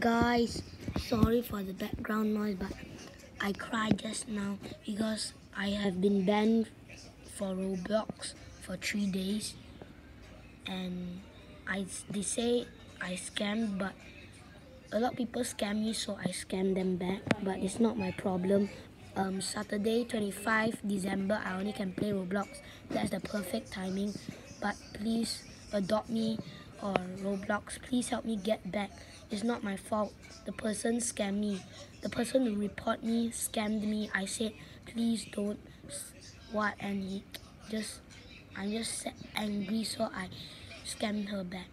Guys, sorry for the background noise, but I cried just now because I have been banned for Roblox for three days, and I they say I scammed, but a lot of people scam me, so I scam them back. But it's not my problem. Um, Saturday, 25 December, I only can play Roblox. That's the perfect timing. But please adopt me or Roblox, please help me get back. It's not my fault. The person scammed me. The person who report me scammed me. I said, please don't. What? And he just, I'm just angry, so I scammed her back.